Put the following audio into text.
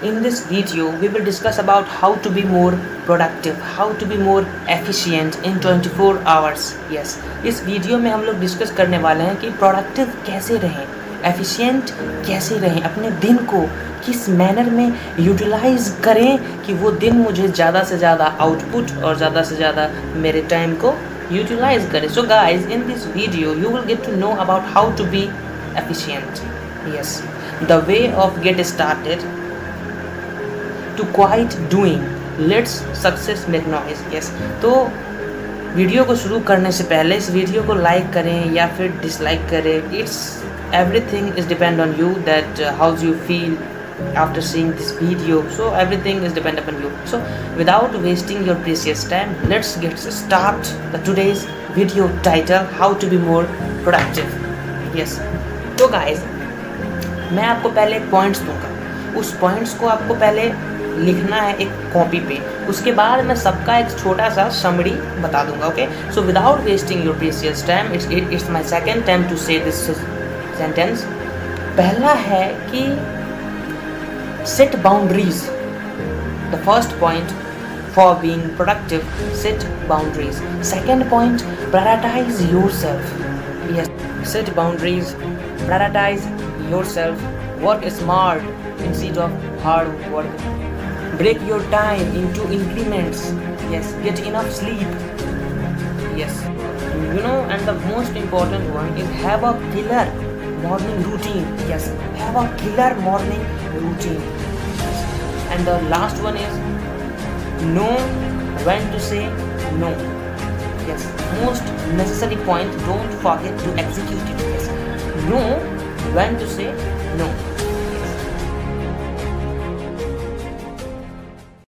In this video, we will discuss about how to be more productive, how to be more efficient in 24 hours. Yes, इस video में हम लोग discuss करने वाले हैं कि प्रोडक्टिव कैसे रहें एफिशिएंट कैसे रहें अपने दिन को किस मैनर में यूटिलाइज करें कि वो दिन मुझे ज़्यादा से ज़्यादा आउटपुट और ज़्यादा से ज़्यादा मेरे टाइम को यूटिलाइज करें so guys in this video you will get to know about how to be efficient yes the way of get started to quite doing let's success make noise yes तो video को शुरू करने से पहले इस video को like करें या फिर डिसलाइक करें। It's everything is depend on you that how you feel after seeing this video so everything is depend upon you so without wasting your precious time let's gets start the today's video title how to be more productive yes तो guys मैं आपको पहले points दूँगा। उस points को आपको पहले लिखना है एक कॉपी पे। उसके बाद मैं सबका एक छोटा सा समरी बता दूँगा okay so without wasting your precious time it's it's my second time to say this sentence पहला है कि set boundaries the first point for being productive set boundaries second point prioritize yourself yes set boundaries prioritize yourself work smart instead of hard work break your time into increments. Yes get enough sleep. Yes. You know and the most important one is have a killer morning routine. Yes have a killer morning routine. And the last one is know when to say no. Yes most necessary point don't forget to execute it. Yes. Know when to say no